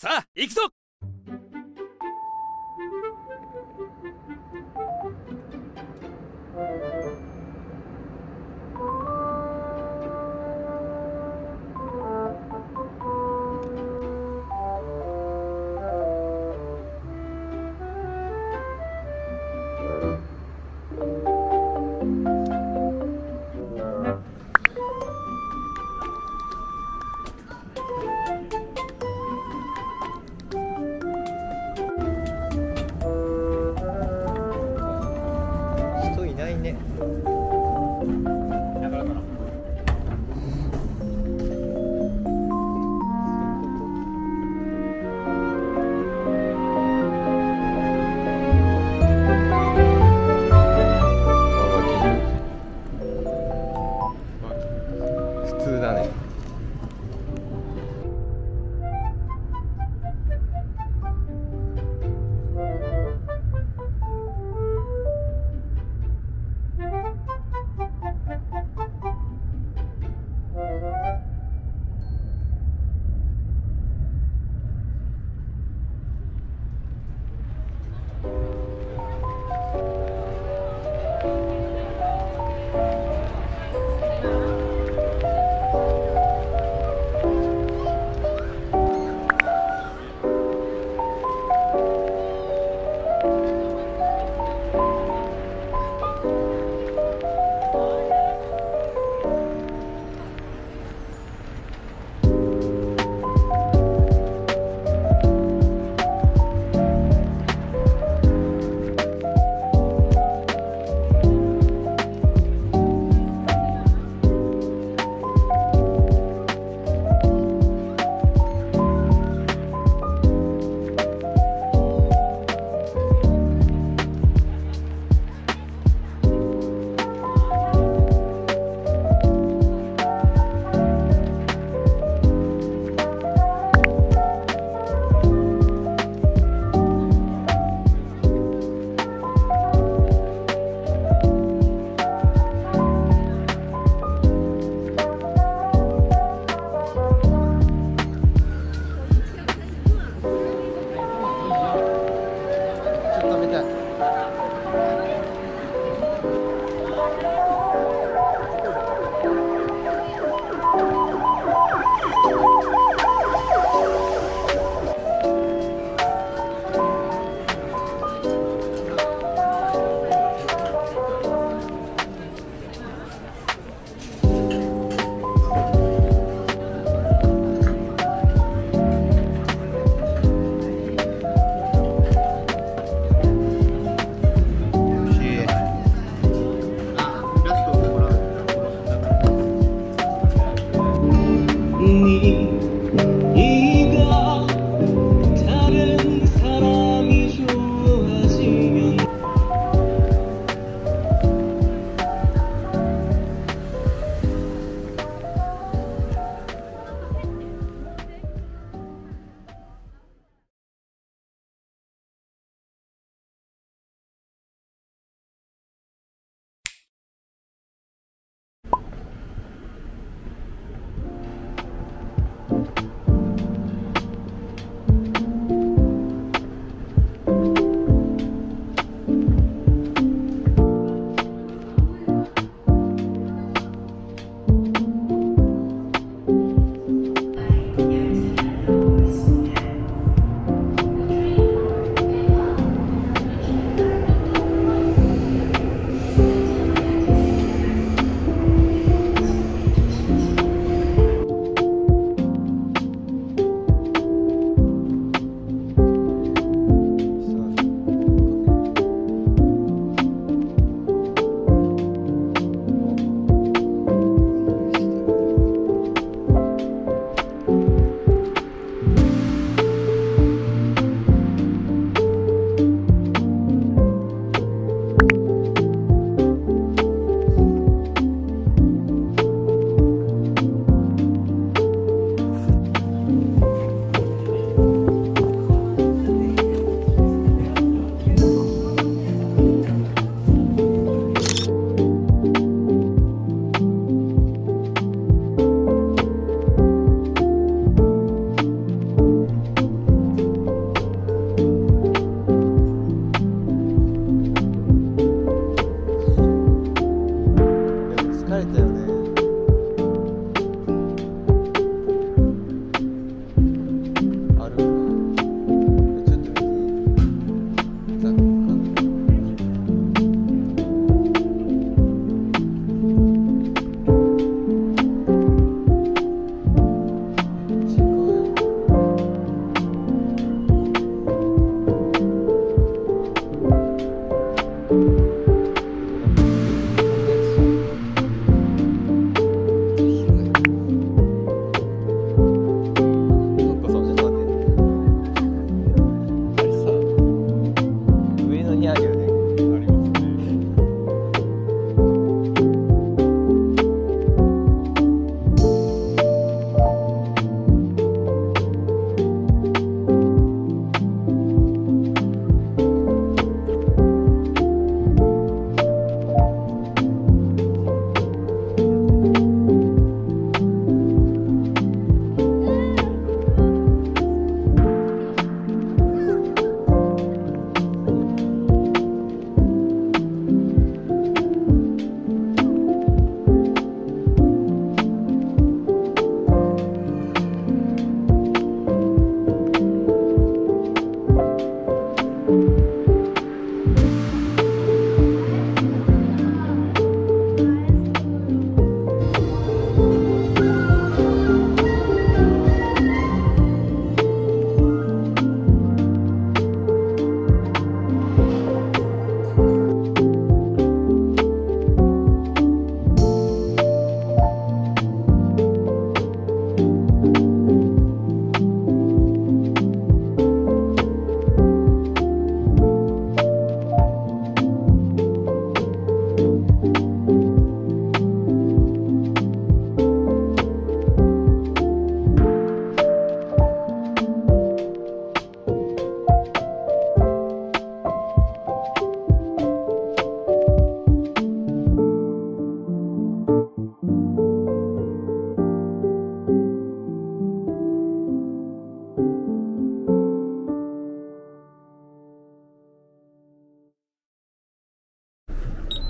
さあ行くぞ！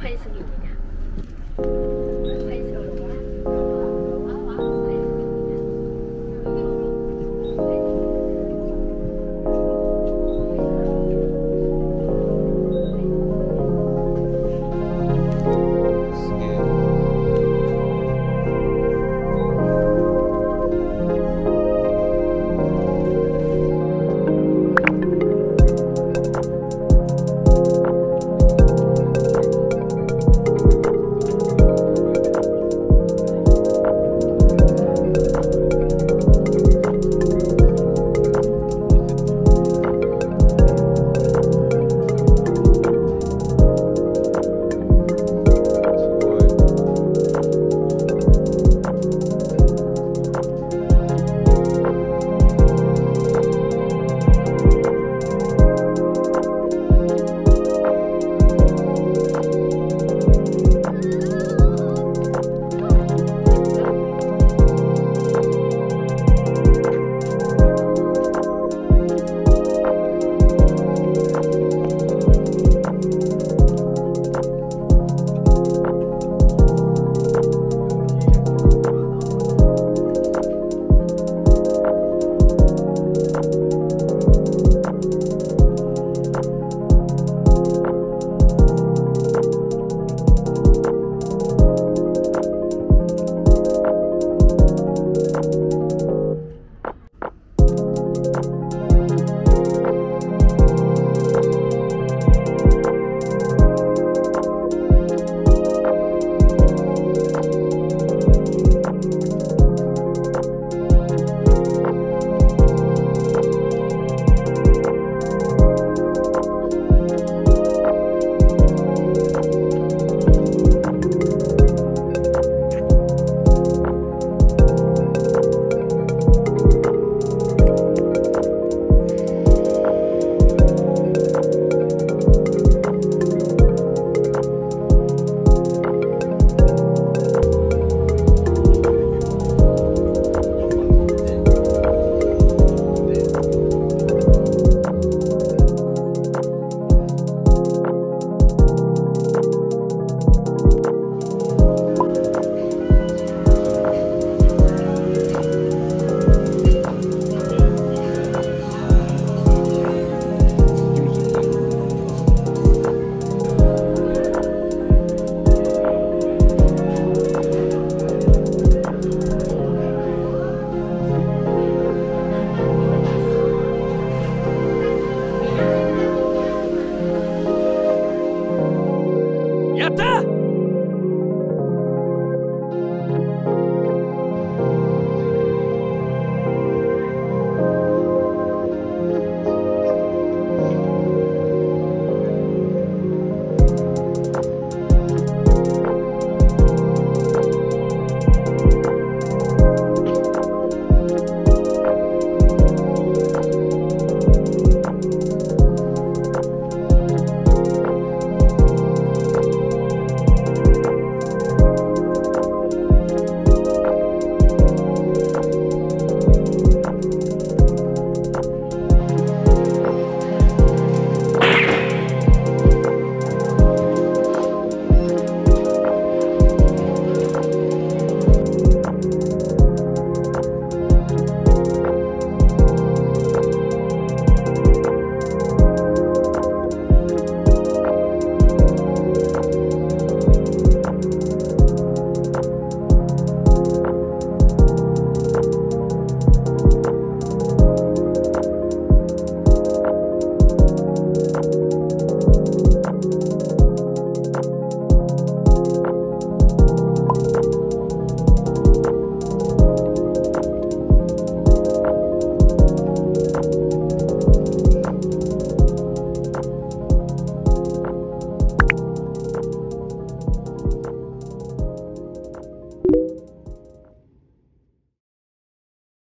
欢迎你。